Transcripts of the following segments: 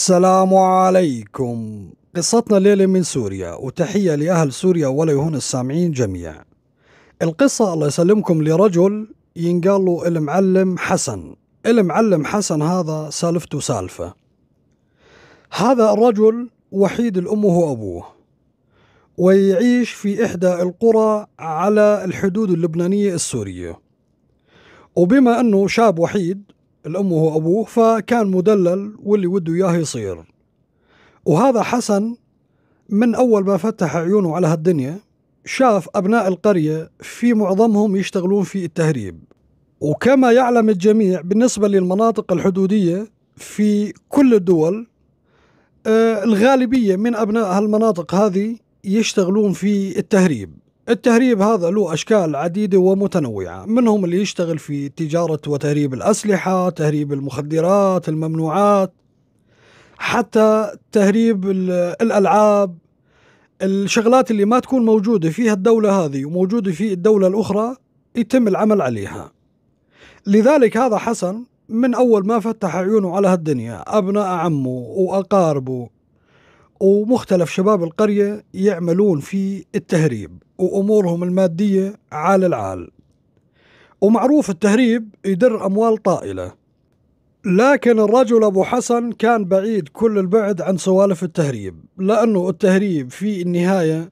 السلام عليكم. قصتنا ليلة من سوريا وتحية لأهل سوريا ولا يهون السامعين جميعا. القصة الله يسلمكم لرجل ينقال له المعلم حسن. المعلم حسن هذا سالفته سالفة. هذا الرجل وحيد الأم وأبوه ويعيش في إحدى القرى على الحدود اللبنانية السورية. وبما أنه شاب وحيد الأم وأبوه فكان مدلل واللي وده إياه يصير. وهذا حسن من أول ما فتح عيونه على هالدنيا شاف أبناء القرية في معظمهم يشتغلون في التهريب. وكما يعلم الجميع بالنسبة للمناطق الحدودية في كل الدول آه الغالبية من أبناء هالمناطق هذه يشتغلون في التهريب. التهريب هذا له أشكال عديدة ومتنوعة منهم اللي يشتغل في تجارة وتهريب الأسلحة تهريب المخدرات الممنوعات حتى تهريب الألعاب. الشغلات اللي ما تكون موجودة فيها الدولة هذه وموجودة في الدولة الأخرى يتم العمل عليها. لذلك هذا حسن من أول ما فتح عيونه على هالدنيا أبناء عمه وأقاربه. ومختلف شباب القرية يعملون في التهريب وأمورهم المادية عال العال. ومعروف التهريب يدر أموال طائلة. لكن الرجل أبو حسن كان بعيد كل البعد عن سوالف التهريب لأنه التهريب في النهاية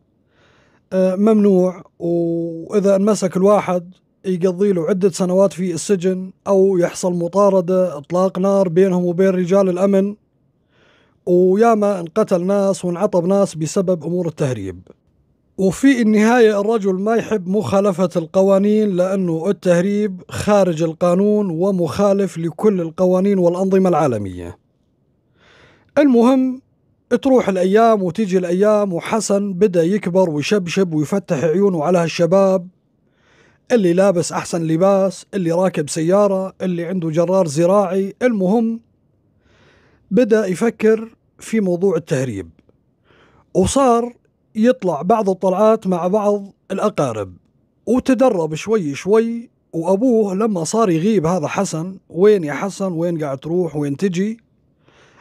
آه، ممنوع. وإذا انمسك الواحد يقضي له عدة سنوات في السجن أو يحصل مطاردة إطلاق نار بينهم وبين رجال الأمن. وياما انقتل ناس وانعطب ناس بسبب أمور التهريب. وفي النهاية الرجل ما يحب مخالفة القوانين لأنه التهريب خارج القانون ومخالف لكل القوانين والأنظمة العالمية. المهم تروح الأيام وتيجي الأيام وحسن بدأ يكبر ويشبشب ويفتح عيونه على هالشباب. اللي لابس أحسن لباس اللي راكب سيارة اللي عنده جرار زراعي. المهم بدأ يفكر في موضوع التهريب. وصار يطلع بعض الطلعات مع بعض الأقارب. وتدرب شوي شوي وأبوه لما صار يغيب هذا حسن وين يا حسن؟ وين قاعد تروح؟ وين تجي؟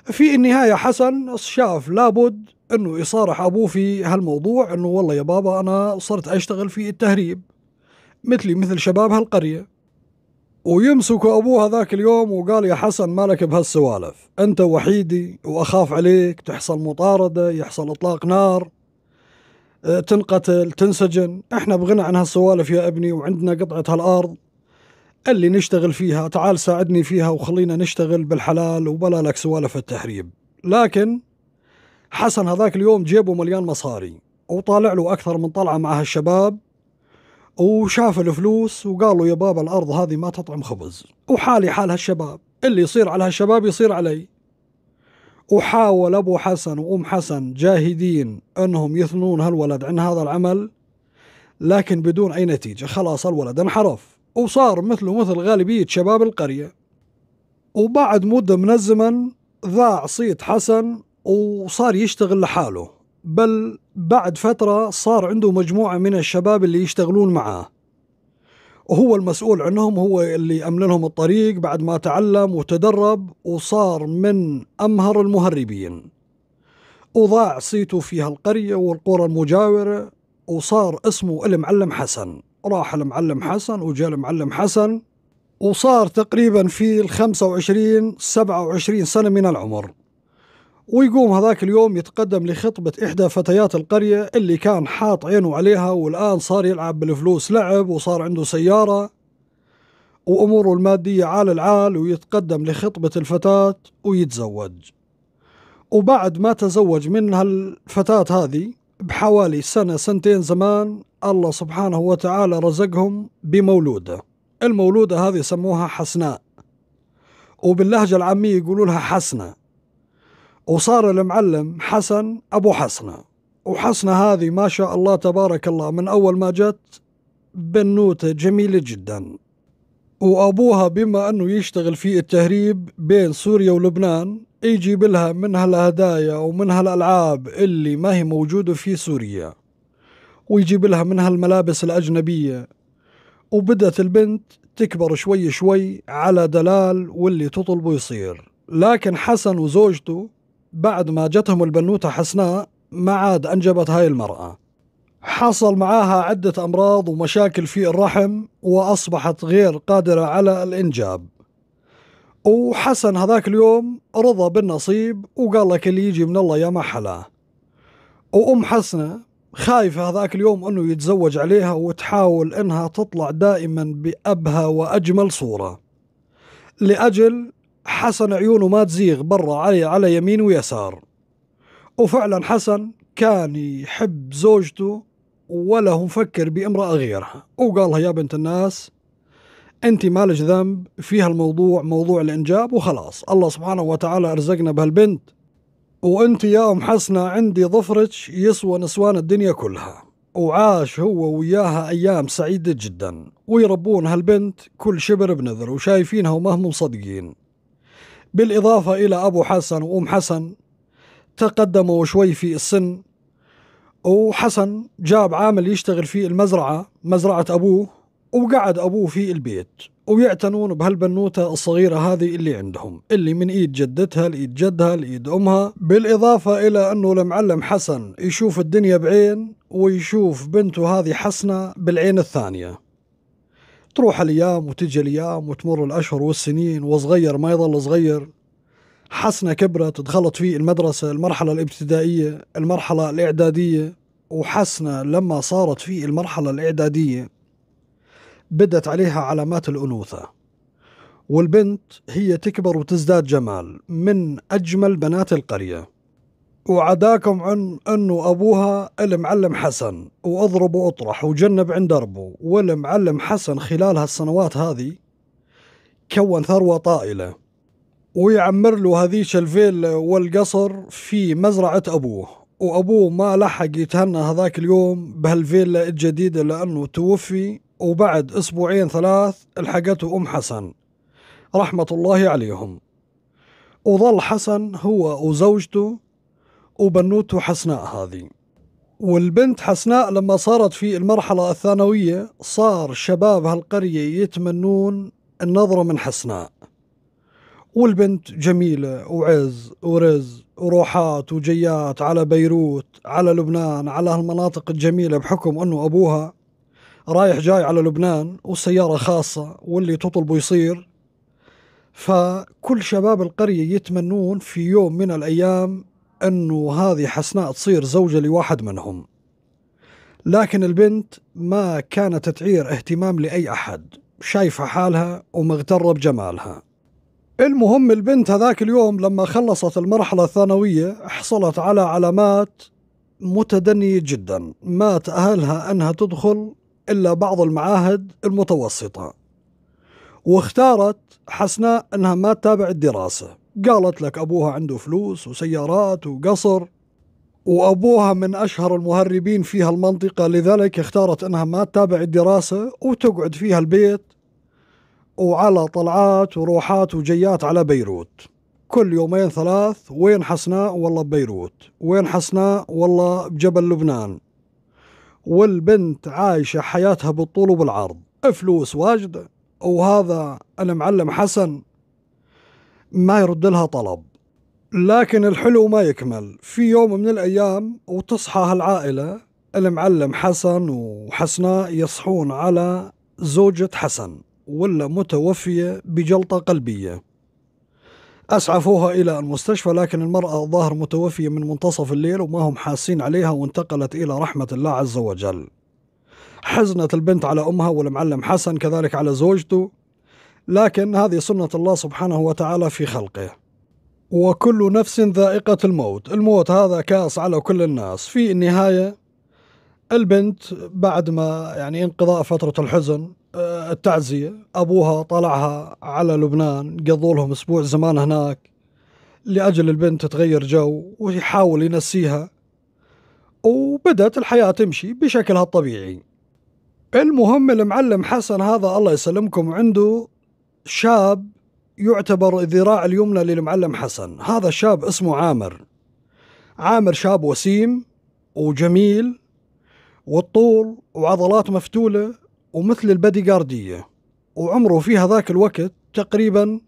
في النهاية حسن شاف لابد أنه يصارح أبوه في هالموضوع أنه والله يا بابا أنا صرت أشتغل في التهريب. مثلي مثل شباب هالقرية. ويمسك أبوه هذاك اليوم وقال يا حسن مالك بهالسوالف. أنت وحيدي وأخاف عليك تحصل مطاردة يحصل إطلاق نار آه، تنقتل تنسجن. إحنا بغنى عن هالسوالف يا أبني وعندنا قطعة هالأرض. اللي نشتغل فيها تعال ساعدني فيها وخلينا نشتغل بالحلال وبلا لك سوالف التحريب لكن حسن هذاك اليوم جيبه مليان مصاري وطالع له أكثر من طلعة مع هالشباب. وشاف الفلوس وقال له يا بابا الأرض هذه ما تطعم خبز. وحالي حال هالشباب. اللي يصير على هالشباب يصير علي. وحاول أبو حسن وأم حسن جاهدين أنهم يثنون هالولد عن هذا العمل لكن بدون أي نتيجة. خلاص الولد انحرف. وصار مثله مثل غالبية شباب القرية. وبعد مدة من الزمن ضاع صيت حسن وصار يشتغل لحاله. بل بعد فترة صار عنده مجموعة من الشباب اللي يشتغلون معاه. وهو المسؤول عنهم هو اللي أمن لهم الطريق بعد ما تعلم وتدرب وصار من أمهر المهربين. وضاع صيته في هالقرية والقرى المجاورة وصار اسمه المعلم حسن. راح المعلم حسن وجاء المعلم حسن وصار تقريبا في الخمسة وعشرين سبعة وعشرين سنة من العمر. ويقوم هذاك اليوم يتقدم لخطبة إحدى فتيات القرية اللي كان حاط عينه عليها والآن صار يلعب بالفلوس لعب وصار عنده سيارة وأموره المادية عال العال ويتقدم لخطبة الفتاة ويتزوج. وبعد ما تزوج من هالفتاة هذه بحوالي سنة سنتين زمان الله سبحانه وتعالى رزقهم بمولودة. المولودة هذه سموها حسناء. وباللهجة العامية يقولوا لها حسنة. وصار المعلم حسن أبو حسنة وحسنة هذه ما شاء الله تبارك الله من أول ما جت بنوتة جميلة جدا. وأبوها بما أنه يشتغل في التهريب بين سوريا ولبنان يجيب لها من هالهدايا ومن هالألعاب اللي ما هي موجودة في سوريا. ويجيب لها من هالملابس الأجنبية. وبدأت البنت تكبر شوي شوي على دلال واللي تطلبه يصير. لكن حسن وزوجته بعد ما جتهم البنوتة حسناء ما عاد أنجبت هاي المرأة. حصل معاها عدة أمراض ومشاكل في الرحم وأصبحت غير قادرة على الإنجاب. وحسن هذاك اليوم رضى بالنصيب وقال لك اللي يجي من الله يا ما حلاه وأم حسنة خايفة هذاك اليوم أنه يتزوج عليها وتحاول أنها تطلع دائما بأبهى وأجمل صورة. لأجل حسن عيونه ما تزيغ برا علي على يمين ويسار. وفعلا حسن كان يحب زوجته ولا هو مفكر بامرأة غيرها. وقالها يا بنت الناس أنت مالك ذنب في هالموضوع موضوع الإنجاب وخلاص. الله سبحانه وتعالى أرزقنا بهالبنت. وأنت يا أم حسنة عندي ظفرك يسوى نسوان الدنيا كلها. وعاش هو وياها أيام سعيدة جدا. ويربون هالبنت كل شبر بنذر وشايفينها وما هم مصدقين بالإضافة إلى أبو حسن وأم حسن تقدموا شوي في السن. وحسن جاب عامل يشتغل في المزرعة مزرعة أبوه وقعد أبوه في البيت. ويعتنون بهالبنوتة الصغيرة هذه اللي عندهم اللي من إيد جدتها لإيد جدها لإيد أمها. بالإضافة إلى أنه المعلم حسن يشوف الدنيا بعين ويشوف بنته هذه حسنة بالعين الثانية. تروح الأيام وتجي الأيام وتمر الأشهر والسنين وصغير ما يظل صغير. حسنة كبرت دخلت في المدرسة المرحلة الابتدائية المرحلة الإعدادية وحسنة لما صارت في المرحلة الإعدادية. بدت عليها علامات الأنوثة. والبنت هي تكبر وتزداد جمال من أجمل بنات القرية. وعداكم عن أنه أبوها المعلم حسن وأضرب وأطرح وجنب عند دربه والمعلم حسن خلال هالسنوات هذه كون ثروة طائلة ويعمر له هذيش الفيل والقصر في مزرعة أبوه وأبوه ما لحق يتهنى هذاك اليوم بهالفيلا الجديدة لأنه توفي وبعد أسبوعين ثلاث الحقته أم حسن. رحمة الله عليهم. وظل حسن هو وزوجته وبنوته حسناء هذه. والبنت حسناء لما صارت في المرحلة الثانوية صار شباب هالقرية يتمنون النظرة من حسناء. والبنت جميلة وعز ورز وروحات وجيات على بيروت على لبنان على هالمناطق الجميلة بحكم أنه أبوها رايح جاي على لبنان وسيارة خاصة واللي تطلبه يصير. فكل شباب القرية يتمنون في يوم من الأيام أنه هذه حسناء تصير زوجة لواحد منهم. لكن البنت ما كانت تعير اهتمام لأي أحد. شايفة حالها ومغترة بجمالها. المهم البنت هذاك اليوم لما خلصت المرحلة الثانوية حصلت على علامات متدنية جدا. ما تأهلها أنها تدخل إلا بعض المعاهد المتوسطة. واختارت حسناء أنها ما تتابع الدراسة. قالت لك أبوها عنده فلوس وسيارات وقصر وأبوها من أشهر المهربين في هالمنطقة لذلك اختارت أنها ما تتابع الدراسة وتقعد فيها البيت وعلى طلعات وروحات وجيات على بيروت. كل يومين ثلاث وين حسناء؟ والله ببيروت. وين حسناء؟ والله بجبل لبنان. والبنت عايشة حياتها بالطول وبالعرض. فلوس واجدة. وهذا المعلم حسن ما يرد لها طلب. لكن الحلو ما يكمل. في يوم من الأيام وتصحى هالعائلة المعلم حسن وحسناء يصحون على زوجة حسن ولا متوفية بجلطة قلبية. أسعفوها إلى المستشفى لكن المرأة ظاهر متوفية من منتصف الليل وما هم حاسين عليها وانتقلت إلى رحمة الله عز وجل. حزنت البنت على أمها والمعلم حسن كذلك على زوجته لكن هذه سنة الله سبحانه وتعالى في خلقه. وكل نفس ذائقة الموت. الموت هذا كاس على كل الناس. في النهاية البنت بعد ما يعني انقضاء فترة الحزن آه، التعزية أبوها طلعها على لبنان قضوا لهم أسبوع زمان هناك لأجل البنت تغير جو ويحاول ينسيها. وبدأت الحياة تمشي بشكلها الطبيعي. المهم المعلم حسن هذا الله يسلمكم عنده شاب يعتبر الذراع اليمنى للمعلم حسن. هذا الشاب اسمه عامر. عامر شاب وسيم وجميل والطول وعضلات مفتولة ومثل البدي جاردية وعمره في هذاك الوقت تقريبا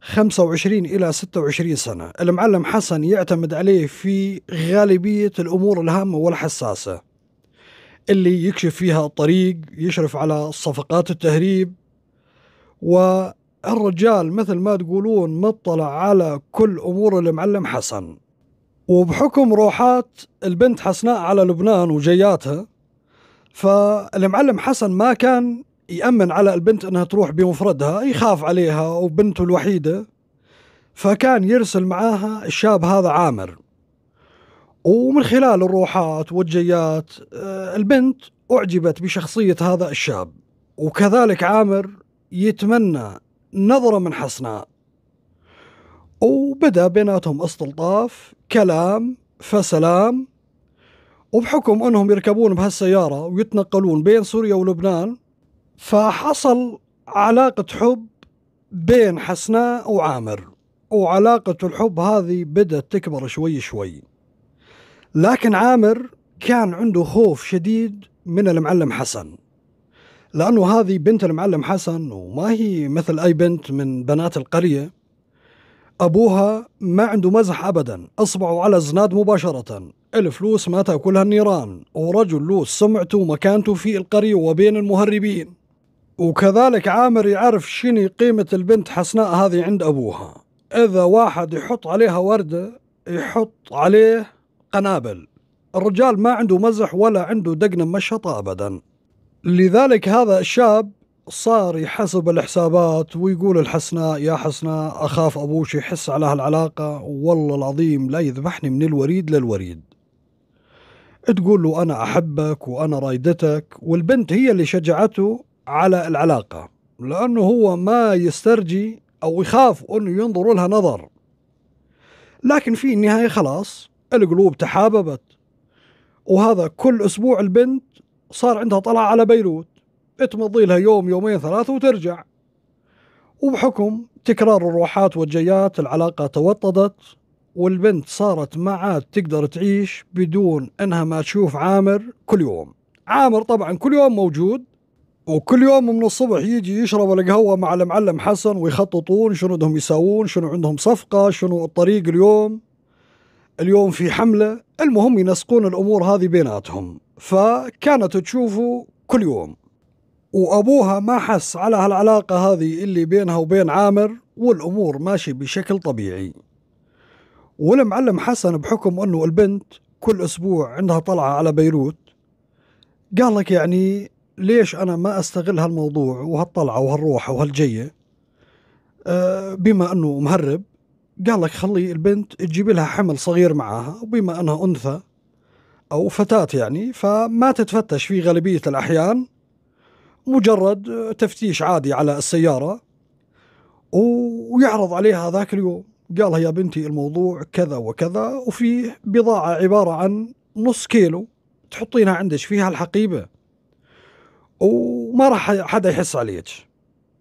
25 إلى 26 سنة. المعلم حسن يعتمد عليه في غالبية الأمور الهامة والحساسة اللي يكشف فيها الطريق يشرف على صفقات التهريب والرجال مثل ما تقولون مطلع على كل أمور المعلم حسن. وبحكم روحات البنت حسناء على لبنان وجياتها فالمعلم حسن ما كان يأمن على البنت إنها تروح بمفردها يخاف عليها وبنته الوحيدة فكان يرسل معاها الشاب هذا عامر. ومن خلال الروحات والجيات آه، البنت أعجبت بشخصية هذا الشاب. وكذلك عامر يتمنى نظرة من حسناء وبدأ بيناتهم استلطاف كلام فسلام. وبحكم أنهم يركبون بهالسيارة ويتنقلون بين سوريا ولبنان فحصل علاقة حب بين حسناء وعامر. وعلاقة الحب هذه بدأت تكبر شوي شوي. لكن عامر كان عنده خوف شديد من المعلم حسن. لأنه هذه بنت المعلم حسن وما هي مثل أي بنت من بنات القرية. أبوها ما عنده مزح أبدا أصبعه على الزناد مباشرة. الفلوس ما تأكلها النيران ورجل له سمعته ومكانته في القرية وبين المهربين. وكذلك عامر يعرف شنو قيمة البنت حسناء هذه عند أبوها. إذا واحد يحط عليها وردة يحط عليه قنابل. الرجال ما عنده مزح ولا عنده دقن مشطة أبدا. لذلك هذا الشاب صار يحسب الحسابات ويقول الحسناء يا حسناء أخاف أبوش يحس على هالعلاقة والله العظيم لا يذبحني من الوريد للوريد. تقول له أنا أحبك وأنا رايدتك والبنت هي اللي شجعته على العلاقة لأنه هو ما يسترجي أو يخاف أنه ينظر لها نظر. لكن في النهاية خلاص القلوب تحاببت وهذا كل أسبوع البنت صار عندها طلعة على بيروت. تمضي لها يوم يومين ثلاثة وترجع. وبحكم تكرار الروحات والجيات العلاقة توطدت والبنت صارت ما عاد تقدر تعيش بدون إنها ما تشوف عامر كل يوم. عامر طبعا كل يوم موجود وكل يوم من الصبح يجي يشرب القهوة مع المعلم حسن ويخططون شنو بدهم يسوون شنو عندهم صفقة شنو الطريق اليوم. اليوم في حملة المهم ينسقون الأمور هذه بيناتهم. فكانت تشوفه كل يوم. وأبوها ما حس على هالعلاقة هذه اللي بينها وبين عامر والأمور ماشي بشكل طبيعي. والمعلم حسن بحكم أنه البنت كل أسبوع عندها طلعة على بيروت. قال لك يعني ليش أنا ما أستغل هالموضوع وهالطلعة وهالروحة وهالجية؟ أه بما أنه مهرب قال لك خلي البنت تجيب لها حمل صغير معاها وبما أنها أنثى أو فتاة يعني فما تتفتش في غالبية الأحيان. مجرد تفتيش عادي على السيارة ويعرض عليها ذاك اليوم. قالها يا بنتي الموضوع كذا وكذا وفيه بضاعة عبارة عن نص كيلو تحطينها عندك فيها الحقيبة. وما راح حدا يحس عليك.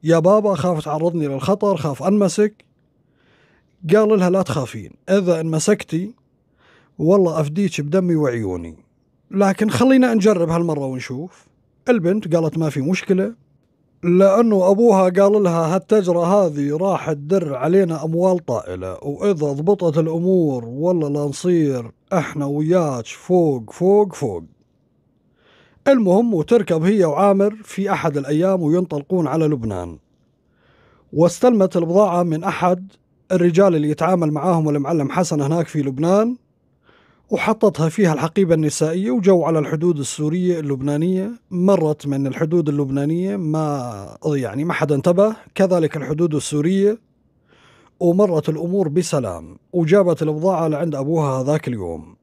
يا بابا خاف تعرضني للخطر خاف أنمسك. قال لها لا تخافين إذا انمسكتي والله أفديك بدمي وعيوني. لكن خلينا نجرب هالمرة ونشوف. البنت قالت ما في مشكلة لأنه أبوها قال لها هالتجرة هذه راح تدر علينا أموال طائلة وإذا ضبطت الأمور والله لا نصير إحنا وياك فوق فوق فوق. المهم وتركب هي وعامر في أحد الأيام وينطلقون على لبنان. واستلمت البضاعة من أحد الرجال اللي يتعامل معاهم المعلم حسن هناك في لبنان. وحطتها فيها الحقيبة النسائية وجو على الحدود السورية اللبنانية. مرت من الحدود اللبنانية ما يعني ما حدا انتبه. كذلك الحدود السورية ومرت الأمور بسلام وجابت البضاعة لعند أبوها ذاك اليوم.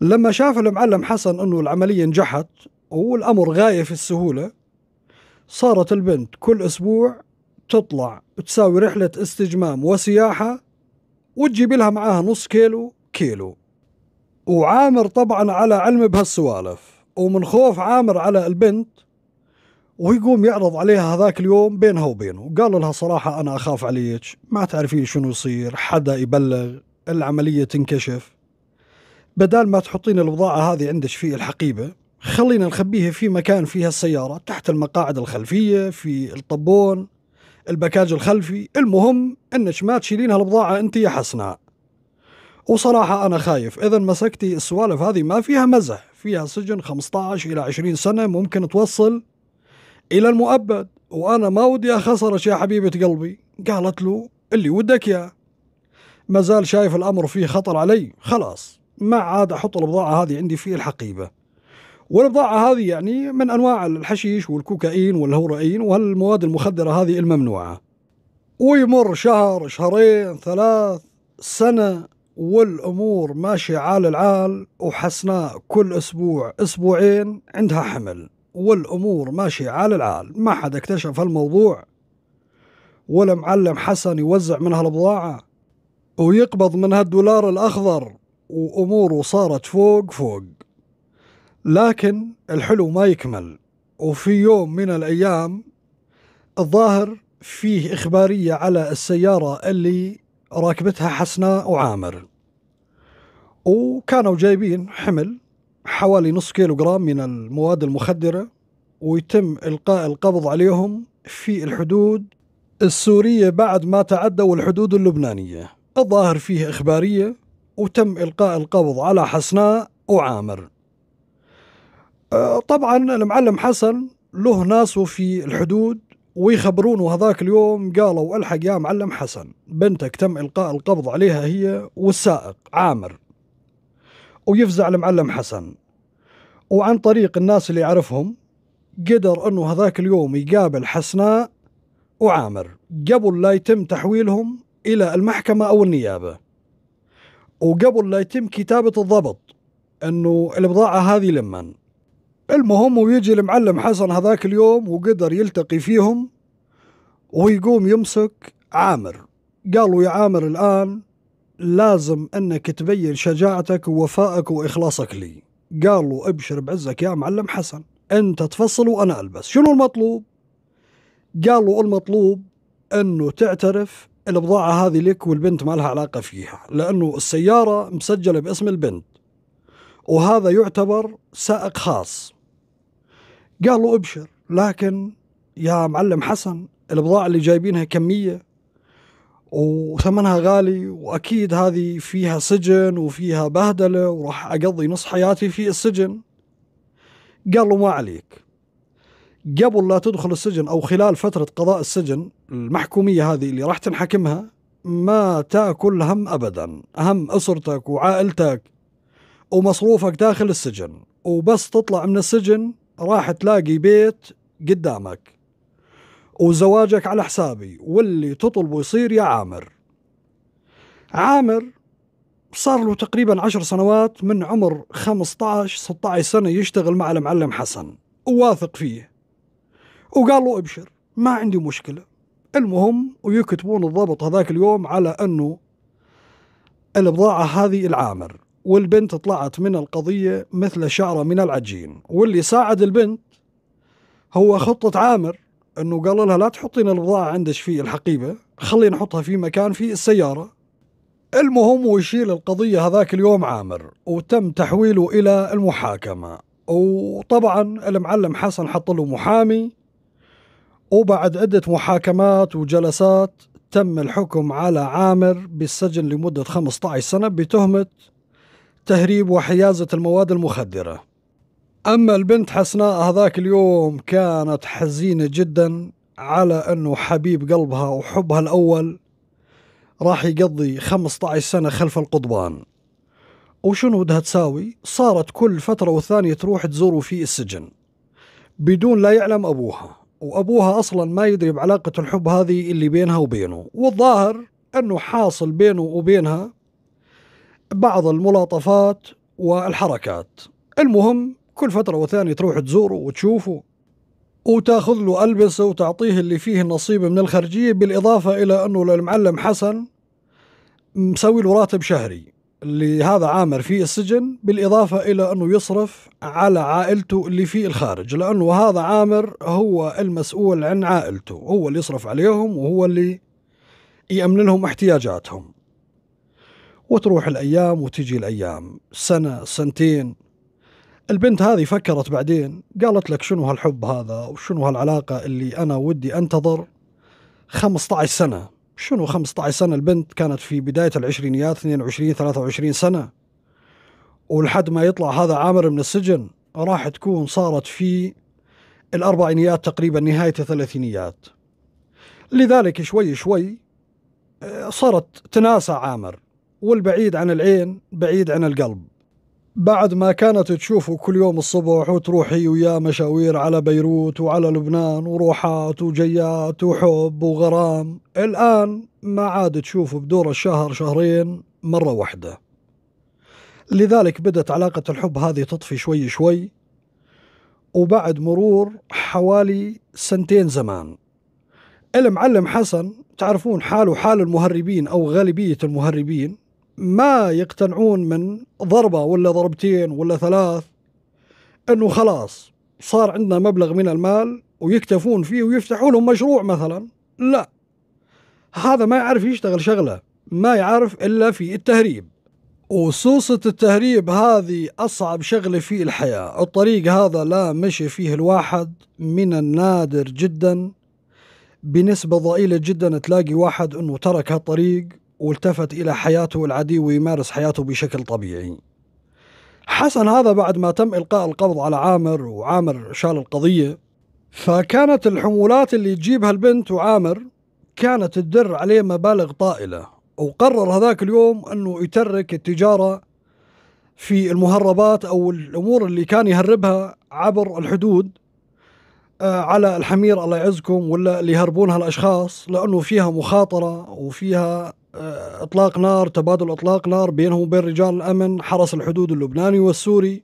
لما شاف المعلم حسن أنه العملية نجحت والأمر غاية في السهولة صارت البنت كل أسبوع تطلع تساوي رحلة استجمام وسياحة وتجيب لها معاها نص كيلو كيلو. وعامر طبعا على علم بهالسوالف ومن خوف عامر على البنت ويقوم يعرض عليها هذاك اليوم بينها وبينه. قال لها صراحة أنا أخاف عليك ما تعرفين شنو يصير حدا يبلغ العملية تنكشف. بدال ما تحطين البضاعة هذه عندك في الحقيبة خلينا نخبيها في مكان فيها السيارة تحت المقاعد الخلفية في الطبون البكاج الخلفي. المهم إنك ما تشيلين هالبضاعة أنت يا حسناء. وصراحة أنا خايف. إذا مسكتي السوالف هذه ما فيها مزح. فيها سجن 15 إلى 20 سنة ممكن توصل إلى المؤبد. وأنا ما ودي أخسرك يا حبيبة قلبي. قالت له اللي ودك يا. ما زال شايف الأمر فيه خطر علي. خلاص ما عاد أحط البضاعة هذه عندي في الحقيبة. والبضاعة هذه يعني من أنواع الحشيش والكوكايين والهوروين والمواد المخدرة هذه الممنوعة. ويمر شهر شهرين ثلاث سنة والأمور ماشية عال العال وحسناء كل أسبوع أسبوعين عندها حمل. والأمور ماشية عال العال ما حد اكتشف الموضوع ولا معلم حسن يوزع منها البضاعة ويقبض منها الدولار الأخضر وأموره صارت فوق فوق. لكن الحلو ما يكمل. وفي يوم من الأيام الظاهر فيه إخبارية على السيارة اللي راكبتها حسناء وعامر. وكانوا جايبين حمل حوالي نص كيلو جرام من المواد المخدرة ويتم إلقاء القبض عليهم في الحدود السورية بعد ما تعدوا الحدود اللبنانية. الظاهر فيه إخبارية وتم إلقاء القبض على حسناء وعامر. آه، طبعا المعلم حسن له ناسه في الحدود ويخبرونه هذاك اليوم قالوا ألحق يا معلم حسن. بنتك تم إلقاء القبض عليها هي والسائق عامر. ويفزع المعلم حسن. وعن طريق الناس اللي يعرفهم قدر إنه هذاك اليوم يقابل حسناء وعامر قبل لا يتم تحويلهم إلى المحكمة أو النيابة. وقبل لا يتم كتابة الضبط إنه البضاعة هذه لمن؟ المهم ويجي المعلم حسن هذاك اليوم وقدر يلتقي فيهم ويقوم يمسك عامر. قالوا يا عامر الآن لازم أنك تبين شجاعتك ووفائك وإخلاصك لي. قالوا أبشر بعزك يا معلم حسن. أنت تفصل وأنا ألبس. شنو المطلوب؟ قالوا المطلوب أنه تعترف البضاعة هذه لك والبنت ما لها علاقة فيها لأنه السيارة مسجلة باسم البنت. وهذا يعتبر سائق خاص. قالوا ابشر لكن يا معلم حسن البضاعة اللي جايبينها كمية وثمنها غالي وأكيد هذه فيها سجن وفيها بهدلة وراح أقضي نص حياتي في السجن. قال له ما عليك. قبل لا تدخل السجن أو خلال فترة قضاء السجن المحكومية هذه اللي راح تنحكمها ما تأكل هم ابدا. هم أسرتك وعائلتك ومصروفك داخل السجن وبس تطلع من السجن راح تلاقي بيت قدامك وزواجك على حسابي واللي تطلبه يصير يا عامر. عامر صار له تقريبا عشر سنوات من عمر 15 16 سنة يشتغل مع المعلم حسن وواثق فيه. وقال له ابشر ما عندي مشكلة. المهم ويكتبون الضبط هذاك اليوم على أنه البضاعة هذه العامر. والبنت طلعت من القضية مثل شعرة من العجين. واللي ساعد البنت هو خطة عامر إنه قال لها لا تحطين البضاعة عندك في الحقيبة خلي نحطها في مكان في السيارة. المهم ويشيل القضية هذاك اليوم عامر وتم تحويله إلى المحاكمة. وطبعا المعلم حسن حط له محامي وبعد عدة محاكمات وجلسات تم الحكم على عامر بالسجن لمدة 15 سنة بتهمة تهريب وحيازة المواد المخدرة. أما البنت حسناء هذاك اليوم كانت حزينة جدا على أنه حبيب قلبها وحبها الأول راح يقضي 15 سنة خلف القضبان. وشنو بدها تساوي؟ صارت كل فترة والثانية تروح تزوره في السجن. بدون لا يعلم أبوها. وأبوها أصلا ما يدري بعلاقة الحب هذه اللي بينها وبينه. والظاهر أنه حاصل بينه وبينها بعض الملاطفات والحركات. المهم كل فترة وثانية تروح تزوره وتشوفه وتاخذ له ألبسة وتعطيه اللي فيه النصيب من الخرجية بالإضافة إلى أنه المعلم حسن مسوي له راتب شهري اللي هذا عامر في السجن بالإضافة إلى أنه يصرف على عائلته اللي في الخارج لأنه هذا عامر هو المسؤول عن عائلته هو اللي يصرف عليهم وهو اللي يأمن لهم احتياجاتهم. وتروح الأيام وتجي الأيام. سنة سنتين. البنت هذه فكرت بعدين قالت لك شنو هالحب هذا وشنو هالعلاقة اللي أنا ودي أنتظر؟ 15 سنة. شنو 15 سنة البنت كانت في بداية العشرينيات 22 23 سنة؟ ولحد ما يطلع هذا عامر من السجن راح تكون صارت في الأربعينيات تقريبا نهاية الثلاثينيات. لذلك شوي شوي آه، صارت تناسى عامر. والبعيد عن العين بعيد عن القلب. بعد ما كانت تشوفه كل يوم الصبح وتروحي وياه مشاوير على بيروت وعلى لبنان وروحات وجيات وحب وغرام الآن ما عاد تشوفه بدور الشهر شهرين مرة واحدة. لذلك بدت علاقة الحب هذه تطفي شوي شوي وبعد مرور حوالي سنتين زمان. المعلم حسن تعرفون حاله حال المهربين أو غالبية المهربين ما يقتنعون من ضربة ولا ضربتين ولا ثلاث أنه خلاص صار عندنا مبلغ من المال ويكتفون فيه ويفتحوا لهم مشروع مثلا. لا هذا ما يعرف يشتغل شغلة ما يعرف إلا في التهريب. وصوصة التهريب هذه أصعب شغلة في الحياة. الطريق هذا لا مشي فيه الواحد من النادر جدا. بنسبة ضئيلة جدا تلاقي واحد أنه ترك هالطريق والتفت إلى حياته العادية ويمارس حياته بشكل طبيعي. حسن هذا بعد ما تم إلقاء القبض على عامر وعامر شال القضية. فكانت الحمولات اللي تجيبها البنت وعامر كانت تدر عليه مبالغ طائلة. وقرر هذاك اليوم أنه يترك التجارة في المهربات أو الأمور اللي كان يهربها عبر الحدود آه، على الحمير الله يعزكم ولا اللي يهربونها الاشخاص لأنه فيها مخاطرة وفيها إطلاق نار تبادل إطلاق نار بينهم وبين رجال الأمن حرس الحدود اللبناني والسوري.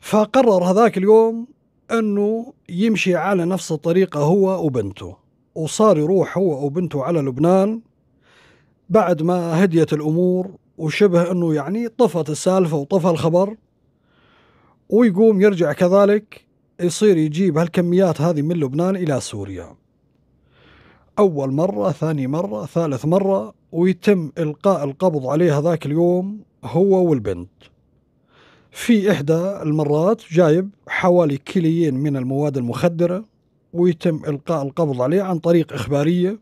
فقرر هذاك اليوم إنه يمشي على نفس الطريقة هو وبنته. وصار يروح هو وبنته على لبنان بعد ما هديت الأمور وشبه إنه يعني طفت السالفة وطفى الخبر. ويقوم يرجع كذلك يصير يجيب هالكميات هذه من لبنان إلى سوريا. أول مرة ثاني مرة ثالث مرة ويتم إلقاء القبض عليه هذاك اليوم هو والبنت. في إحدى المرات جايب حوالي كيليين من المواد المخدرة ويتم إلقاء القبض عليه عن طريق إخبارية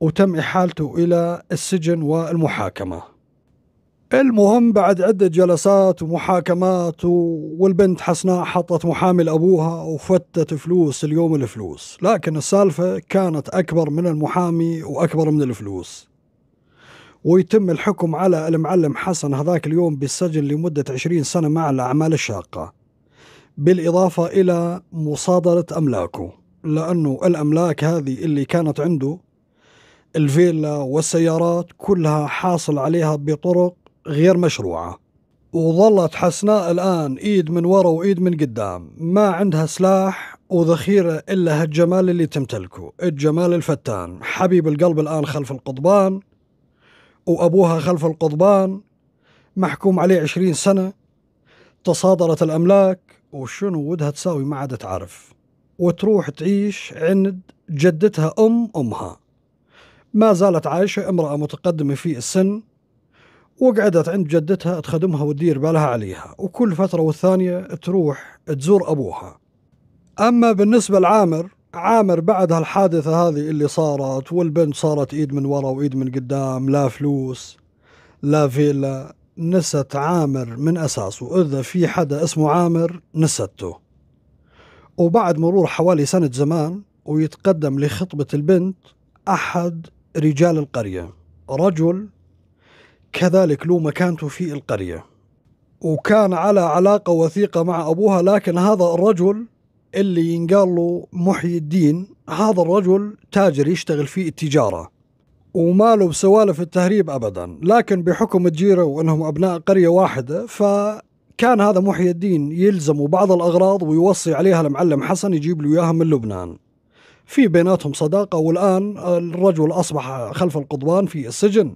وتم إحالته إلى السجن والمحاكمة. المهم بعد عدة جلسات ومحاكمات والبنت حسناء حطت محامي لأبوها وفتت فلوس اليوم الفلوس. لكن السالفة كانت أكبر من المحامي وأكبر من الفلوس. ويتم الحكم على المعلم حسن هذاك اليوم بالسجن لمدة عشرين سنة مع الأعمال الشاقة. بالإضافة إلى مصادرة أملاكه. لأنه الأملاك هذه اللي كانت عنده الفيلا والسيارات كلها حاصل عليها بطرق غير مشروعة. وظلت حسناء الآن إيد من ورا وإيد من قدام. ما عندها سلاح وذخيرة إلا هالجمال اللي تمتلكه الجمال الفتان. حبيب القلب الآن خلف القضبان. وأبوها خلف القضبان. محكوم عليه عشرين سنة. تصادرت الأملاك. وشنو ودها تساوي ما عاد تعرف. وتروح تعيش عند جدتها أم أمها. ما زالت عايشة امرأة متقدمة في السن. وقعدت عند جدتها تخدمها وتدير بالها عليها وكل فترة والثانية تروح تزور أبوها. أما بالنسبة لعامر عامر بعد هالحادثة هذه اللي صارت والبنت صارت إيد من ورا وإيد من قدام لا فلوس لا فيلا نست عامر من أساسه. إذا في حدا اسمه عامر نسته. وبعد مرور حوالي سنة زمان ويتقدم لخطبة البنت أحد رجال القرية. رجل كذلك له مكانته في القرية. وكان على علاقة وثيقة مع أبوها لكن هذا الرجل اللي ينقال له محي الدين هذا الرجل تاجر يشتغل في التجارة وما له بسوالف التهريب أبدا. لكن بحكم الجيرة وأنهم أبناء قرية واحدة فكان هذا محي الدين يلزم بعض الأغراض ويوصي عليها المعلم حسن يجيب له إياها من لبنان. في بيناتهم صداقة والآن الرجل أصبح خلف القضبان في السجن.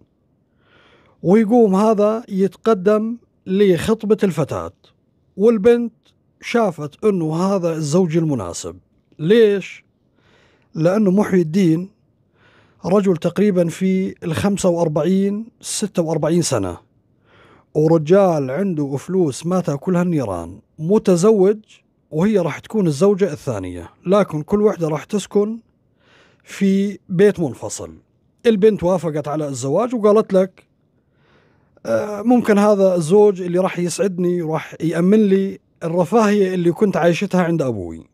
ويقوم هذا يتقدم لخطبة الفتاة والبنت شافت أنه هذا الزوج المناسب. ليش؟ لأنه محي الدين رجل تقريبا في وأربعين ستة وأربعين سنة ورجال عنده فلوس ما تأكلها النيران متزوج وهي راح تكون الزوجة الثانية. لكن كل وحدة راح تسكن في بيت منفصل. البنت وافقت على الزواج وقالت لك ممكن هذا الزوج اللي راح يسعدني وراح يأمن لي الرفاهية اللي كنت عايشتها عند أبوي.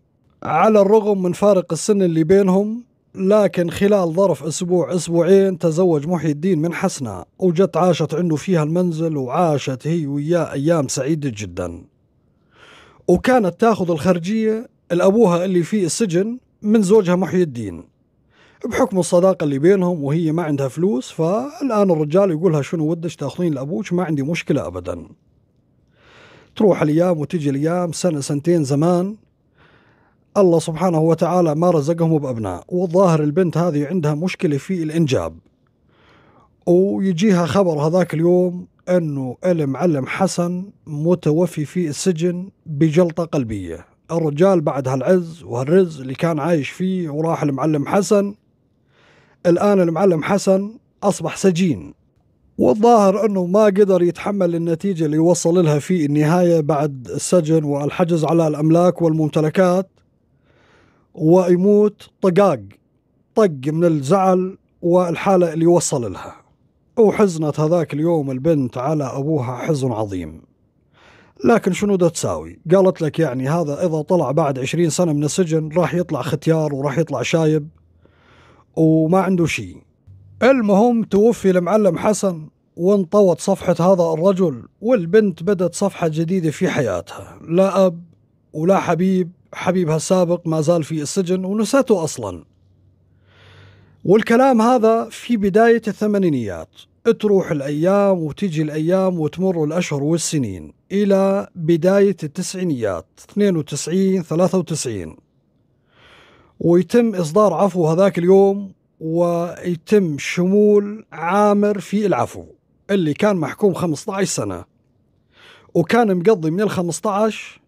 على الرغم من فارق السن اللي بينهم لكن خلال ظرف أسبوع أسبوعين تزوج محي الدين من حسناء وجت عاشت عنده فيها المنزل وعاشت هي وياه أيام سعيدة جدا. وكانت تاخذ الخرجية لأبوها اللي في السجن من زوجها محي الدين. بحكم الصداقة اللي بينهم وهي ما عندها فلوس فالآن الرجال يقولها شنو ودش تاخذين لأبوك؟ ما عندي مشكلة أبدا. تروح الأيام وتجي الأيام سنة سنتين زمان. الله سبحانه وتعالى ما رزقهم بأبناء. والظاهر البنت هذه عندها مشكلة في الإنجاب. ويجيها خبر هذاك اليوم أنه المعلم حسن متوفي في السجن بجلطة قلبية. الرجال بعد هالعز وهالرز اللي كان عايش فيه وراح المعلم حسن الآن المعلم حسن أصبح سجين والظاهر أنه ما قدر يتحمل النتيجة اللي وصل لها في النهاية بعد السجن والحجز على الأملاك والممتلكات ويموت طقاق طق من الزعل والحالة اللي وصل لها. وحزنت هذاك اليوم البنت على أبوها حزن عظيم. لكن شنو دا تساوي؟ قالت لك يعني هذا إذا طلع بعد عشرين سنة من السجن راح يطلع ختيار وراح يطلع شايب. وما عنده شيء. المهم توفي المعلم حسن وانطوت صفحة هذا الرجل والبنت بدت صفحة جديدة في حياتها. لا أب ولا حبيب حبيبها السابق ما زال في السجن ونسته أصلا. والكلام هذا في بداية الثمانينيات. تروح الأيام وتجي الأيام وتمر الأشهر والسنين إلى بداية التسعينيات. 92 93 ويتم إصدار عفو هذاك اليوم ويتم شمول عامر في العفو اللي كان محكوم 15 سنة وكان مقضي من ال 15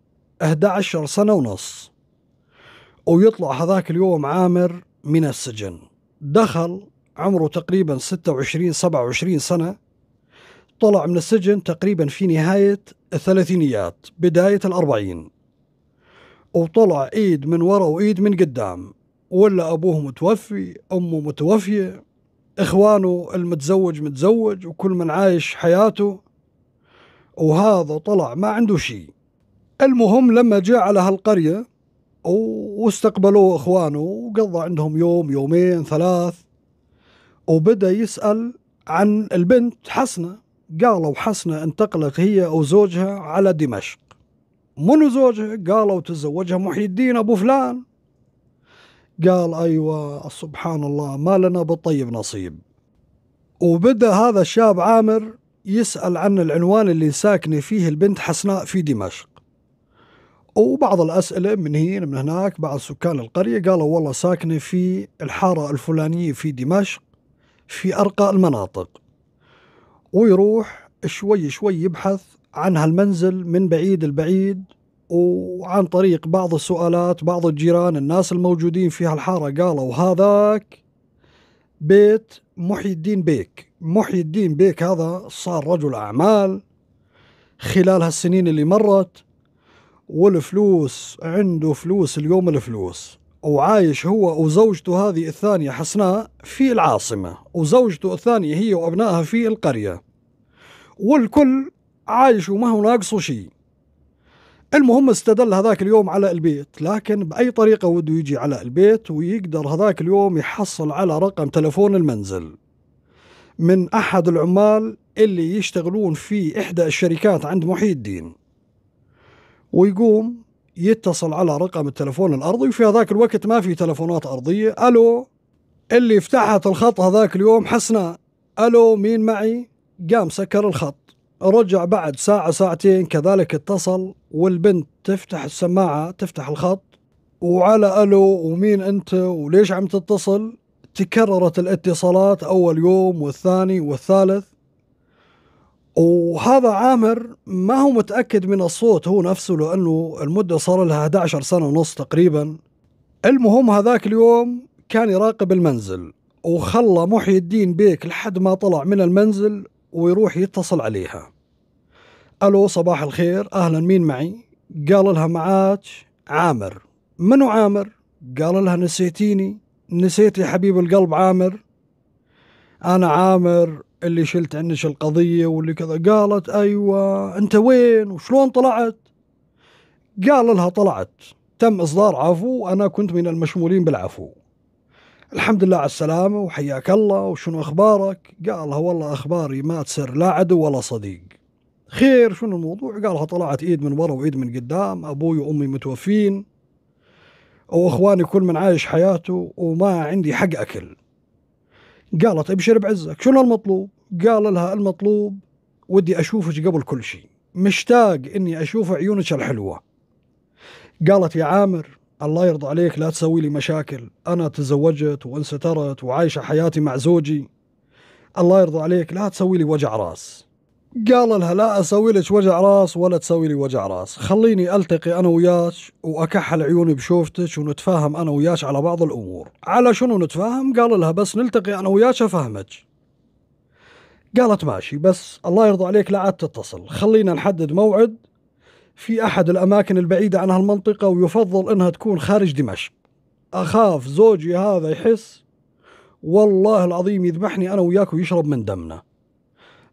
11 سنة ونص. ويطلع هذاك اليوم عامر من السجن. دخل عمره تقريبا 26 27 سنة. طلع من السجن تقريبا في نهاية الثلاثينيات بداية الأربعين. وطلع إيد من ورا وإيد من قدام. ولا أبوه متوفي أمه متوفية إخوانه المتزوج متزوج وكل من عايش حياته. وهذا طلع ما عنده شيء. المهم لما جاء على هالقرية واستقبلوه إخوانه وقضى عندهم يوم يومين ثلاث. وبدأ يسأل عن البنت حسنة. قالوا حسنة انتقلت هي وزوجها على دمشق. منو زوجها؟ قالوا تزوجها محي الدين أبو فلان. قال أيوة سبحان الله ما لنا بالطيب نصيب. وبدأ هذا الشاب عامر يسأل عن العنوان اللي ساكنة فيه البنت حسناء في دمشق. وبعض الأسئلة من هنا من هناك بعض سكان القرية قالوا والله ساكنة في الحارة الفلانية في دمشق في أرقى المناطق. ويروح شوي شوي يبحث عن هالمنزل من بعيد البعيد وعن طريق بعض السؤالات بعض الجيران الناس الموجودين في هالحارة قالوا هذاك بيت محي الدين بيك. محي الدين بيك هذا صار رجل أعمال خلال هالسنين اللي مرت والفلوس عنده فلوس اليوم الفلوس وعايش هو وزوجته هذه الثانية حسناء في العاصمة وزوجته الثانية هي وأبنائها في القرية. والكل عايش وما هو ناقصه شيء. المهم استدل هذاك اليوم على البيت لكن بأي طريقة وده يجي على البيت ويقدر هذاك اليوم يحصل على رقم تلفون المنزل. من أحد العمال اللي يشتغلون في إحدى الشركات عند محي الدين. ويقوم يتصل على رقم التلفون الأرضي وفي هذاك الوقت ما في تلفونات أرضية. ألو؟ اللي فتحت الخط هذاك اليوم حسنا. ألو؟ مين معي؟ قام سكر الخط. رجع بعد ساعة ساعتين كذلك اتصل والبنت تفتح السماعة تفتح الخط وعلى ألو ومين أنت وليش عم تتصل؟ تكررت الاتصالات أول يوم والثاني والثالث. وهذا عامر ما هو متأكد من الصوت هو نفسه لأنه المدة صار لها 11 سنة ونص تقريبا. المهم هذاك اليوم كان يراقب المنزل وخلى محي الدين بيك لحد ما طلع من المنزل ويروح يتصل عليها. ألو صباح الخير. أهلا مين معي؟ قال لها معاك عامر. منو عامر؟ قال لها نسيتيني. نسيت يا حبيب القلب عامر. أنا عامر اللي شلت عنك القضية واللي كذا. قالت أيوه أنت وين؟ وشلون طلعت؟ قال لها طلعت. تم إصدار عفو. وأنا كنت من المشمولين بالعفو. الحمد لله على السلامة وحياك الله. وشنو أخبارك؟ قالها والله أخباري ما تسر لا عدو ولا صديق. خير شنو الموضوع؟ قالها طلعت إيد من ورا وإيد من قدام أبوي وأمي متوفين واخواني كل من عايش حياته وما عندي حق أكل. قالت ابشر بعزك شنو المطلوب؟ قال لها المطلوب ودي أشوفك قبل كل شيء. مشتاق إني أشوف عيونك الحلوة. قالت يا عامر الله يرضى عليك لا تسوي لي مشاكل. أنا تزوجت وانسترت وعايشة حياتي مع زوجي. الله يرضى عليك لا تسوي لي وجع راس. قال لها لا أسوي لك وجع راس ولا تسوي لي وجع راس. خليني ألتقي أنا وياك وأكحل عيوني بشوفتك ونتفاهم أنا وياك على بعض الأمور. على شنو نتفاهم؟ قال لها بس نلتقي أنا وياك أفهمك. قالت ماشي بس الله يرضى عليك لا عاد تتصل. خلينا نحدد موعد في أحد الأماكن البعيدة عن هالمنطقة ويفضل إنها تكون خارج دمشق. أخاف زوجي هذا يحس والله العظيم يذبحني أنا وياك ويشرب من دمنا.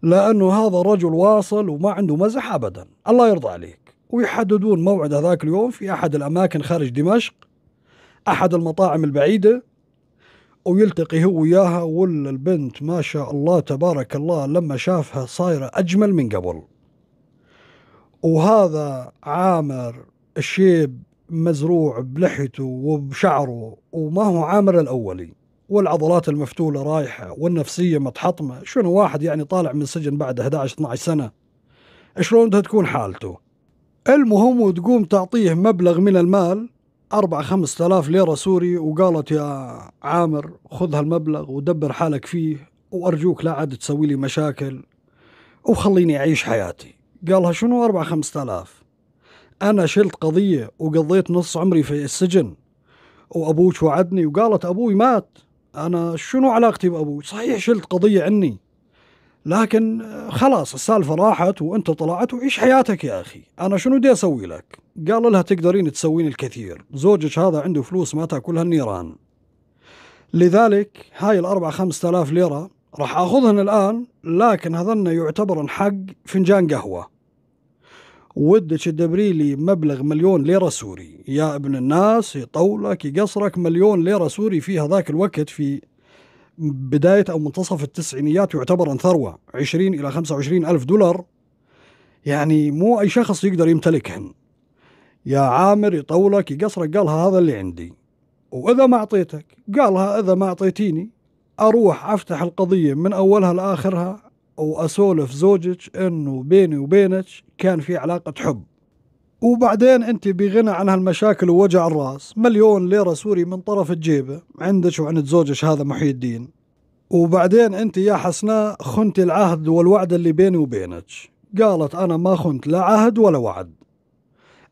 لأنه هذا رجل واصل وما عنده مزح أبدا. الله يرضى عليك. ويحددون موعد هذاك اليوم في أحد الأماكن خارج دمشق أحد المطاعم البعيدة ويلتقي هو وياها ولا البنت ما شاء الله تبارك الله لما شافها صايرة أجمل من قبل. وهذا عامر الشيب مزروع بلحيته وبشعره وما هو عامر الأولي والعضلات المفتولة رايحة والنفسية متحطمة. شنو واحد يعني طالع من السجن بعد 11 12 سنة؟ شلون بدها تكون حالته؟ المهم وتقوم تعطيه مبلغ من المال أربع خمسة آلاف ليرة سوري وقالت يا عامر خذ هالمبلغ ودبر حالك فيه وأرجوك لا عاد تسوي لي مشاكل وخليني أعيش حياتي. قالها شنو أربع خمسة آلاف أنا شلت قضية وقضيت نص عمري في السجن وأبوك وعدني وقالت أبوي مات. أنا شنو علاقتي بأبوي؟ صحيح شلت قضية عني. لكن خلاص السالفة راحت وأنت طلعت وعيش حياتك يا أخي. أنا شنو بدي أسوي لك؟ قال لها تقدرين تسوين الكثير. زوجك هذا عنده فلوس ما تاكلها النيران لذلك هاي الأربع خمسة آلاف ليرة راح أخذهن الآن لكن هذن يعتبرن حق فنجان قهوة. ودك تدبري لي مبلغ مليون ليرة سوري. يا ابن الناس يطولك يقصرك مليون ليرة سوري في هذاك الوقت في بداية أو منتصف التسعينيات يعتبر ثروة 20 إلى 25 ألف دولار. يعني مو أي شخص يقدر يمتلكهن. يا عامر يطولك يقصرك قالها هذا اللي عندي. وإذا ما أعطيتك؟ قالها إذا ما أعطيتيني أروح أفتح القضية من أولها لآخرها واسولف زوجك إنه بيني وبينك كان في علاقة حب. وبعدين أنت بغنى عن هالمشاكل ووجع الراس. مليون ليرة سوري من طرف الجيبة. عندك وعند زوجك هذا محي الدين. وبعدين أنت يا حسناء خنت العهد والوعد اللي بيني وبينك. قالت أنا ما خنت لا عهد ولا وعد.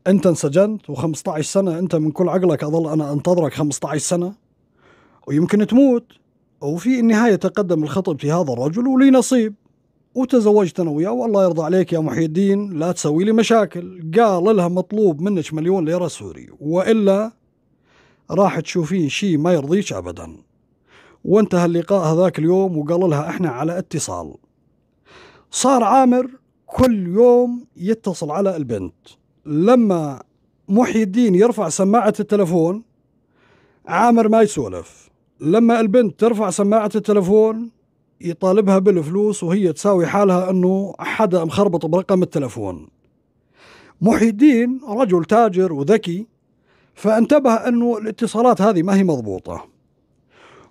أنت انسجنت و15 سنة. أنت من كل عقلك أظل أنا أنتظرك 15 سنة. ويمكن تموت. وفي النهاية تقدم الخطب هذا الرجل ولي نصيب. وتزوجت أنا وياه والله يرضى عليك يا محي الدين لا تسوي لي مشاكل. قال لها مطلوب منك مليون ليرة سوري وإلا راح تشوفين شيء ما يرضيك ابدا. وانتهى اللقاء هذاك اليوم وقال لها إحنا على اتصال. صار عامر كل يوم يتصل على البنت. لما محي الدين يرفع سماعة التلفون عامر ما يسولف. لما البنت ترفع سماعة التلفون يطالبها بالفلوس وهي تساوي حالها أنه حدا مخربط برقم التلفون. محي الدين رجل تاجر وذكي فانتبه أنه الاتصالات هذه ما هي مضبوطة.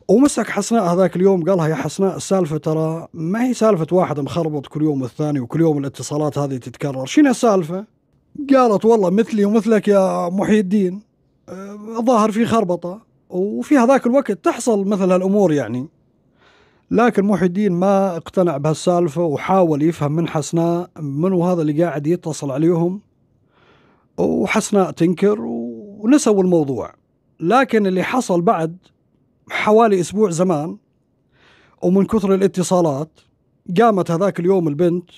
ومسك حسناء هذاك اليوم قالها يا حسناء السالفة ترى ما هي سالفة واحد مخربط كل يوم والثاني وكل يوم الاتصالات هذه تتكرر. شنو السالفة؟ قالت والله مثلي ومثلك يا محي الدين أه، ظاهر في خربطة وفي هذاك الوقت تحصل مثل هالأمور يعني. لكن محي الدين ما اقتنع بهالسالفة وحاول يفهم من حسناء منو هذا اللي قاعد يتصل عليهم. وحسناء تنكر ونسوا الموضوع. لكن اللي حصل بعد حوالي أسبوع زمان ومن كثر الإتصالات قامت هذاك اليوم البنت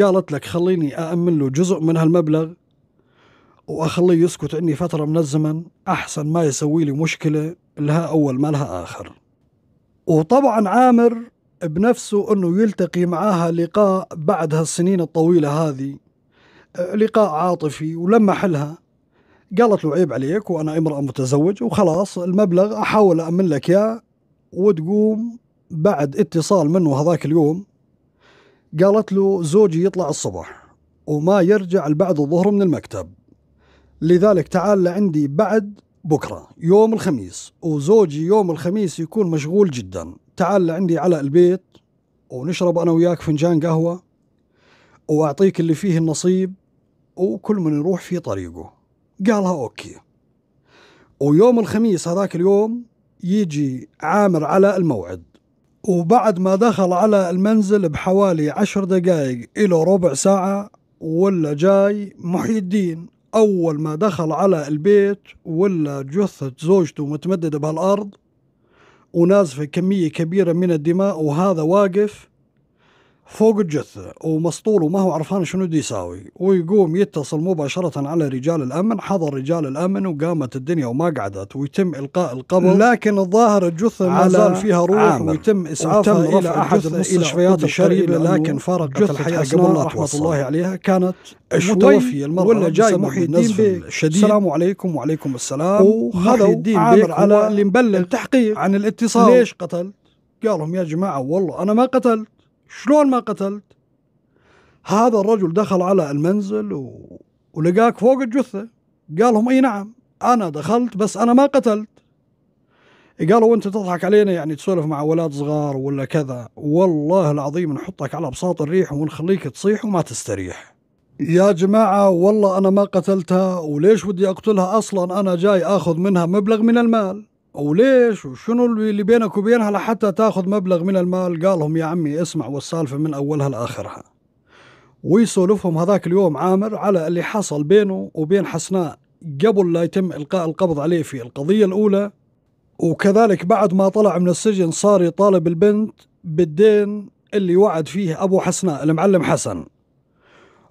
قالت لك خليني أأمن له جزء من هالمبلغ وأخليه يسكت عني فترة من الزمن أحسن ما يسوي لي مشكلة لها أول ما لها آخر. وطبعا عامر بنفسه أنه يلتقي معاها لقاء بعد هالسنين الطويلة هذه لقاء عاطفي ولما حلها. قالت له عيب عليك وأنا امرأة متزوج وخلاص المبلغ أحاول أأمن لك إياه وتقوم بعد اتصال منه هذاك اليوم. قالت له زوجي يطلع الصبح وما يرجع بعد الظهر من المكتب. لذلك تعال لعندي بعد بكرة يوم الخميس. وزوجي يوم الخميس يكون مشغول جدا. تعال لعندي على البيت ونشرب أنا وياك فنجان قهوة وأعطيك اللي فيه النصيب وكل من يروح في طريقه. قالها أوكي. ويوم الخميس هذاك اليوم يجي عامر على الموعد. وبعد ما دخل على المنزل بحوالي عشر دقائق إلى ربع ساعة ولا جاي محي الدين. أول ما دخل على البيت ولا جثة زوجته متمددة بهالأرض ونازفة كمية كبيرة من الدماء وهذا واقف فوق الجثة ومسطول وما هو عرفان شنو دي يساوي. ويقوم يتصل مباشرة على رجال الأمن حضر رجال الأمن وقامت الدنيا وما قعدت ويتم إلقاء القبض لكن الظاهر الجثة ما زال فيها روح عامر. ويتم إسعافها إلى أحد المستشفيات الشرقية لكن فارقت الحياة قبل لا رحمة الله عليها. كانت متوفية المرأة ولا جاي محي الدين بيك؟ شديد السلام عليكم وعليكم السلام. وهذا الدين بيك على اللي مبلغ التحقيق. عن الاتصال. ليش قتل؟ قالهم يا جماعة والله أنا ما قتلت. شلون ما قتلت؟ هذا الرجل دخل على المنزل و... ولقاك فوق الجثة. قالهم إي نعم أنا دخلت بس أنا ما قتلت. قالوا وأنت تضحك علينا يعني تسولف مع أولاد صغار ولا كذا. والله العظيم نحطك على بساط الريح ونخليك تصيح وما تستريح. يا جماعة والله أنا ما قتلتها وليش بدي أقتلها أصلا؟ أنا جاي أخذ منها مبلغ من المال. وليش وشنو اللي بينك وبينها لحتى تاخذ مبلغ من المال؟ قالهم يا عمي اسمع والسالفة من أولها لآخرها. ويسولفهم هذاك اليوم عامر على اللي حصل بينه وبين حسناء قبل لا يتم إلقاء القبض عليه في القضية الأولى. وكذلك بعد ما طلع من السجن صار يطالب البنت بالدين اللي وعد فيه أبو حسناء المعلم حسن.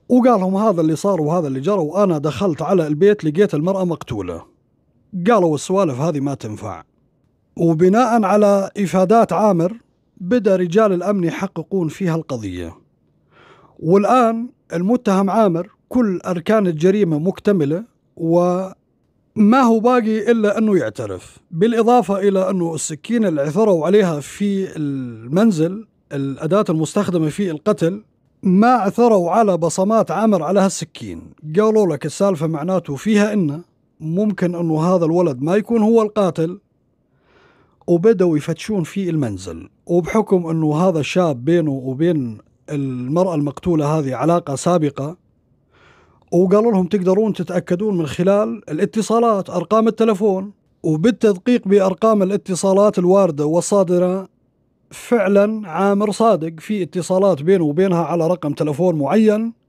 وقال لهم هذا اللي صار وهذا اللي جرى وأنا دخلت على البيت لقيت المرأة مقتولة. قالوا السوالف هذه ما تنفع. وبناء على إفادات عامر بدأ رجال الأمن يحققون فيها القضية. والآن المتهم عامر كل أركان الجريمة مكتملة وما هو باقي إلا أنه يعترف. بالإضافة إلى أنه السكينة اللي عثروا عليها في المنزل الأداة المستخدمة في القتل ما عثروا على بصمات عامر على هالسكين. قالوا لك السالفة معناته فيها إنه ممكن أنه هذا الولد ما يكون هو القاتل وبدأوا يفتشون في المنزل. وبحكم أنه هذا الشاب بينه وبين المرأة المقتولة هذه علاقة سابقة وقالوا لهم تقدرون تتأكدون من خلال الاتصالات أرقام التلفون. وبالتدقيق بأرقام الاتصالات الواردة والصادرة فعلا عامر صادق في اتصالات بينه وبينها على رقم تلفون معين.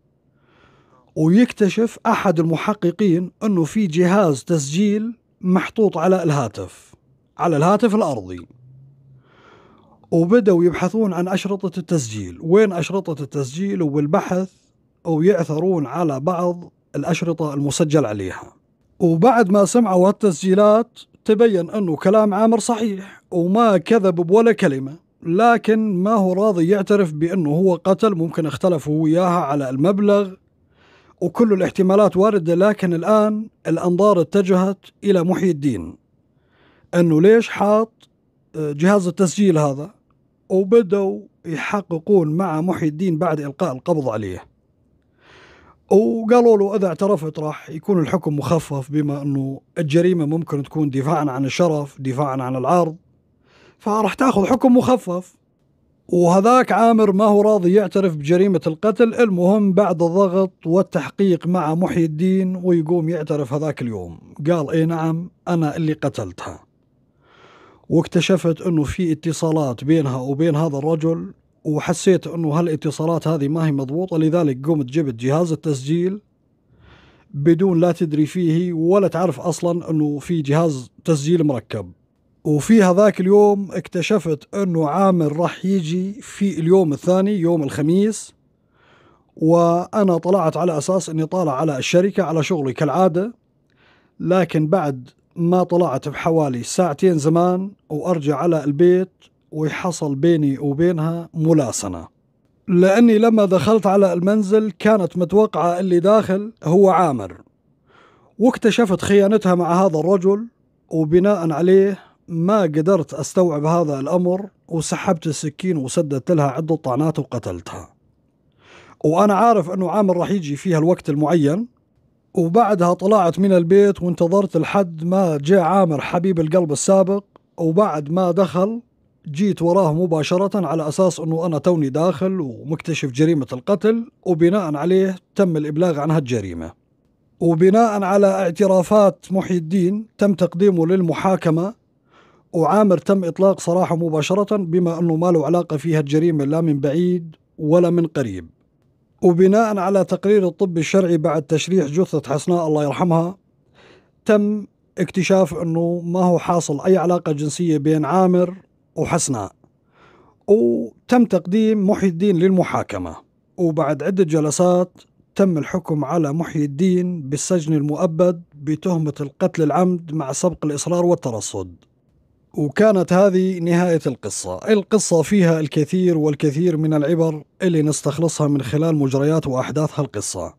ويكتشف أحد المحققين أنه في جهاز تسجيل محطوط على الهاتف على الهاتف الأرضي. وبدأوا يبحثون عن أشرطة التسجيل. وين أشرطة التسجيل؟ وبالبحث أو يعثرون على بعض الأشرطة المسجل عليها. وبعد ما سمعوا هالتسجيلات تبين أنه كلام عامر صحيح وما كذب بولا كلمة. لكن ما هو راضي يعترف بأنه هو قتل ممكن اختلفوا وياها على المبلغ. وكل الاحتمالات واردة لكن الآن الأنظار اتجهت إلى محي الدين. أنه ليش حاط آه، جهاز التسجيل هذا؟ وبدأوا يحققون مع محي الدين بعد إلقاء القبض عليه. وقالوا له إذا اعترفت راح يكون الحكم مخفف بما أنه الجريمة ممكن تكون دفاعا عن الشرف دفاعا عن العرض. فراح تأخذ حكم مخفف. وهذاك عامر ما هو راضي يعترف بجريمة القتل المهم بعد الضغط والتحقيق مع محي الدين ويقوم يعترف هذاك اليوم. قال اي نعم أنا اللي قتلتها. واكتشفت إنه في اتصالات بينها وبين هذا الرجل وحسيت إنه هالاتصالات هذه ما هي مضبوطة لذلك قمت جبت جهاز التسجيل بدون لا تدري فيه ولا تعرف أصلا إنه في جهاز تسجيل مركب. وفي هذاك اليوم اكتشفت أنه عامر راح يجي في اليوم الثاني يوم الخميس وأنا طلعت على أساس إني طالع على الشركة على شغلي كالعادة لكن بعد ما طلعت بحوالي ساعتين زمان وأرجع على البيت ويحصل بيني وبينها ملاسنة. لأني لما دخلت على المنزل كانت متوقعة اللي داخل هو عامر واكتشفت خيانتها مع هذا الرجل وبناء عليه ما قدرت أستوعب هذا الأمر وسحبت السكين وسددت لها عدة طعنات وقتلتها. وأنا عارف أنه عامر راح يجي فيها الوقت المعين. وبعدها طلعت من البيت وانتظرت لحد ما جاء عامر حبيب القلب السابق. وبعد ما دخل جيت وراه مباشرة على أساس أنه أنا توني داخل ومكتشف جريمة القتل. وبناء عليه تم الإبلاغ عن هالجريمة وبناء على اعترافات محي الدين تم تقديمه للمحاكمة. وعامر تم إطلاق سراحه مباشرة بما أنه ما له علاقة فيها الجريمة لا من بعيد ولا من قريب. وبناء على تقرير الطب الشرعي بعد تشريح جثة حسناء الله يرحمها تم اكتشاف أنه ما هو حاصل أي علاقة جنسية بين عامر وحسناء. وتم تقديم محي الدين للمحاكمة. وبعد عدة جلسات تم الحكم على محي الدين بالسجن المؤبد بتهمة القتل العمد مع سبق الإصرار والترصد. وكانت هذه نهاية القصة. القصة فيها الكثير والكثير من العبر اللي نستخلصها من خلال مجريات وأحداث هالقصة.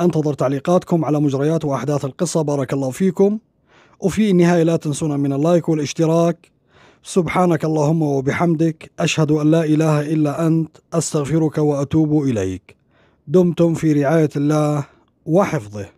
أنتظر تعليقاتكم على مجريات وأحداث القصة. بارك الله فيكم. وفي النهاية لا تنسونا من اللايك والاشتراك. سبحانك اللهم وبحمدك. أشهد أن لا إله إلا أنت. أستغفرك وأتوب إليك. دمتم في رعاية الله وحفظه.